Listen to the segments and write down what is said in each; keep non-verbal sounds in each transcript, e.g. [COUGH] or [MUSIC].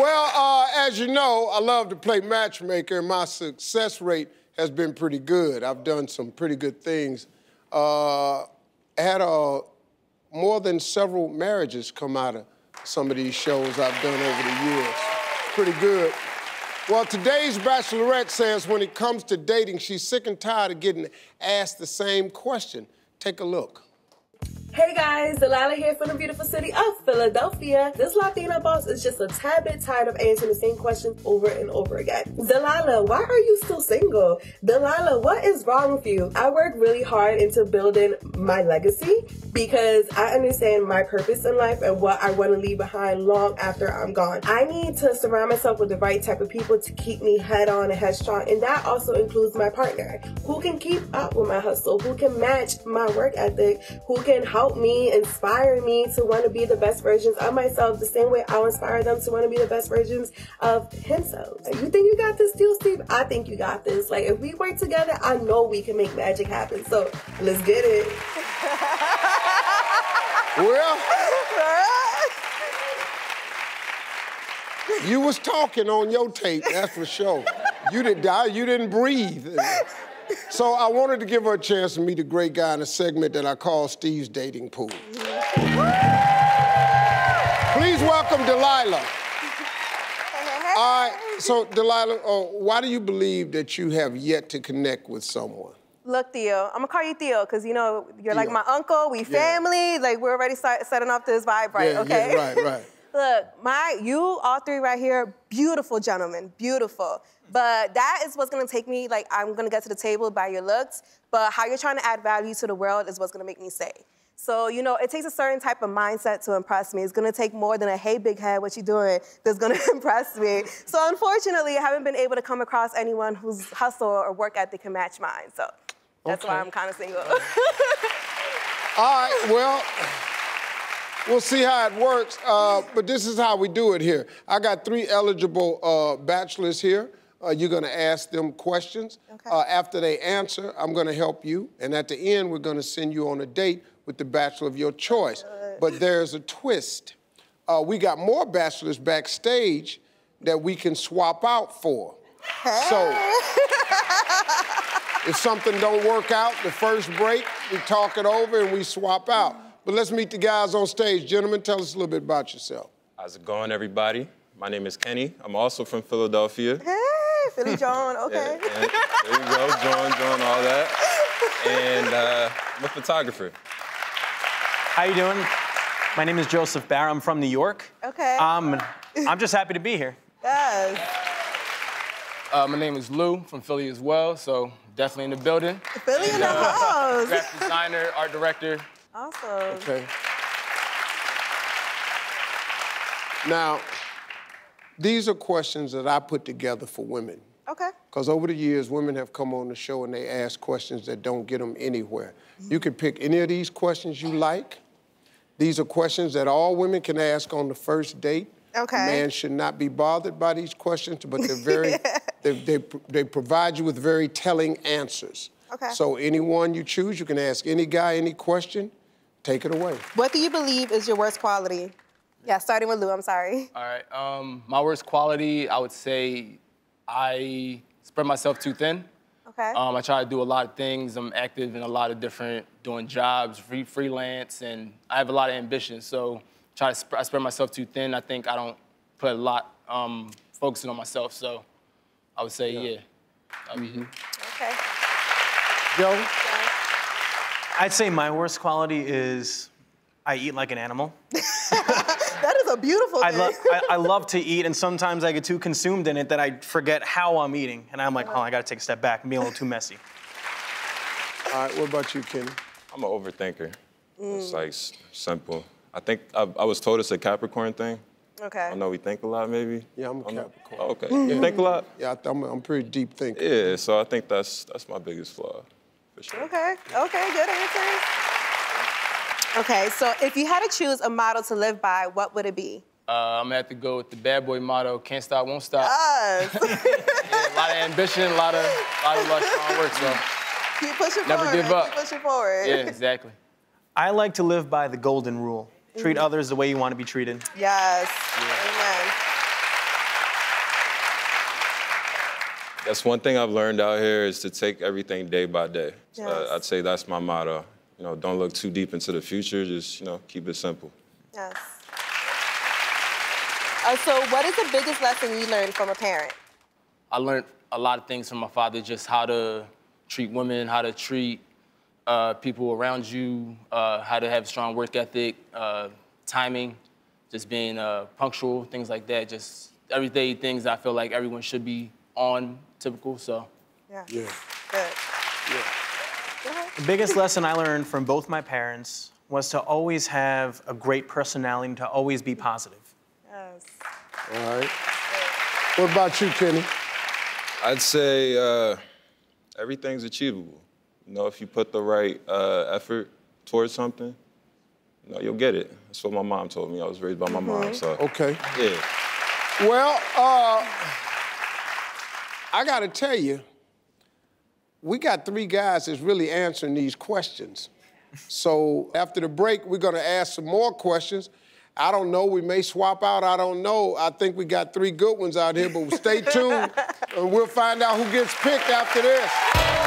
Well, uh, as you know, I love to play matchmaker, and my success rate has been pretty good. I've done some pretty good things. Uh, had uh, more than several marriages come out of some of these shows I've done over the years. Pretty good. Well, today's bachelorette says when it comes to dating, she's sick and tired of getting asked the same question. Take a look. Hey guys, Delilah here from the beautiful city of Philadelphia. This Latina boss is just a tad bit tired of answering the same questions over and over again. Delilah, why are you still single? Delilah, what is wrong with you? I work really hard into building my legacy because I understand my purpose in life and what I want to leave behind long after I'm gone. I need to surround myself with the right type of people to keep me head on and headstrong, and that also includes my partner who can keep up with my hustle, who can match my work ethic, who can help help me, inspire me to want to be the best versions of myself the same way I'll inspire them to want to be the best versions of himself. You think you got this deal, Steve? I think you got this. Like, if we work together, I know we can make magic happen. So let's get it. [LAUGHS] well, [LAUGHS] you was talking on your tape, that's for sure. You didn't die, you didn't breathe. So I wanted to give her a chance to meet a great guy in a segment that I call Steve's Dating Pool. Please welcome Delilah. All right, so Delilah, uh, why do you believe that you have yet to connect with someone? Look, Tio, I'm gonna call you Tio because you know you're Tio. like my uncle. We family. Yeah. Like we're already start, setting off this vibe, right? Yeah, okay. Yeah, right, right. [LAUGHS] Look, my you all three right here, beautiful gentlemen, beautiful. But that is what's gonna take me, like I'm gonna get to the table by your looks, but how you're trying to add value to the world is what's gonna make me say. So, you know, it takes a certain type of mindset to impress me. It's gonna take more than a hey big head, what you doing, that's gonna [LAUGHS] impress me. So unfortunately, I haven't been able to come across anyone whose hustle or work ethic can match mine. So that's okay. why I'm kind of single. All right, well, We'll see how it works, uh, but this is how we do it here. I got three eligible uh, bachelors here. Uh, you're going to ask them questions. Okay. Uh, after they answer, I'm going to help you. And at the end, we're going to send you on a date with the bachelor of your choice. But there's a twist. Uh, we got more bachelors backstage that we can swap out for. So [LAUGHS] if something don't work out, the first break, we talk it over and we swap out. But let's meet the guys on stage. Gentlemen, tell us a little bit about yourself. How's it going, everybody? My name is Kenny. I'm also from Philadelphia. Hey, Philly John, [LAUGHS] okay. yeah, there you go, John, John, all that. And uh, I'm a photographer. How you doing? My name is Joseph Barr. I'm from New York. Okay. Um, I'm just happy to be here. Yes. Uh, my name is Lou from Philly as well, so definitely in the building. Philly in the house. Graphic designer, art director, Awesome. Okay. Now, these are questions that I put together for women. Okay. Because over the years, women have come on the show and they ask questions that don't get them anywhere. You can pick any of these questions you like. These are questions that all women can ask on the first date. Okay. A man should not be bothered by these questions, but they're very, [LAUGHS] yeah. they, they, they provide you with very telling answers. Okay. So anyone you choose, you can ask any guy any question. Take it away. What do you believe is your worst quality? Yeah, starting with Lou, I'm sorry. All right, um, my worst quality, I would say I spread myself too thin. Okay. Um, I try to do a lot of things. I'm active in a lot of different, doing jobs, free, freelance, and I have a lot of ambition. So try to sp I spread myself too thin. I think I don't put a lot um, focusing on myself. So I would say, yeah. yeah. Mm -hmm. Okay. Joe? I'd say my worst quality is I eat like an animal. [LAUGHS] that is a beautiful I thing. Love, I, I, love to eat, and [LAUGHS] sometimes I get too consumed in it that I forget how I'm eating. And I'm like, oh, I gotta take a step back and be a little too messy. All right, what about you, Kenny? I'm an overthinker. Mm. It's like simple. I think I, I, was told it's a Capricorn thing. Okay. I know we think a lot, maybe. Yeah, I'm a Capricorn. Oh, okay. You think a lot? [LAUGHS] Yeah, I'm, I'm pretty deep thinker. Yeah, so I think that's that's my biggest flaw for sure. Okay, okay, good answers. Okay, so if you had to choose a model to live by, what would it be? Uh, I'm gonna have to go with the bad boy motto, can't stop, won't stop. Yes. [LAUGHS] yeah, a lot of ambition, a lot of, a lot of like, strong work, so. Keep pushing Never forward. give up. Keep pushing forward. Yeah, exactly. I like to live by the golden rule. Treat mm -hmm. others the way you want to be treated. Yes. Yeah. Amen. That's one thing I've learned out here is to take everything day by day. So Yes. I, I'd say that's my motto. You know, don't look too deep into the future. Just you know, keep it simple. Yes. Uh, so, what is the biggest lesson you learned from a parent? I learned a lot of things from my father, just how to treat women, how to treat uh, people around you, uh, how to have strong work ethic, uh, timing, just being uh, punctual, things like that. Just everyday things I feel like everyone should be on, typical. So, Yeah. Yeah. Good. The biggest lesson I learned from both my parents was to always have a great personality and to always be positive. Yes. All right. What about you, Kenny? I'd say uh, everything's achievable. You know, if you put the right uh, effort towards something, you know, you'll get it. That's what my mom told me. I was raised by my mom, so Okay. yeah. Well, uh, I got to tell you, we got three guys that's really answering these questions. So after the break, we're going to ask some more questions. I don't know. We may swap out. I don't know. I think we got three good ones out here, but stay [LAUGHS] tuned, and we'll find out who gets picked after this.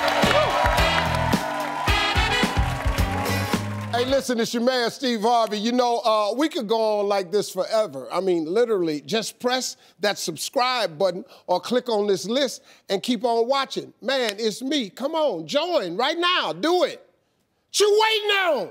Hey, listen, it's your man, Steve Harvey. You know, uh, we could go on like this forever. I mean, literally, just press that subscribe button or click on this list and keep on watching. Man, it's me. Come on, join right now. Do it. What you waiting on?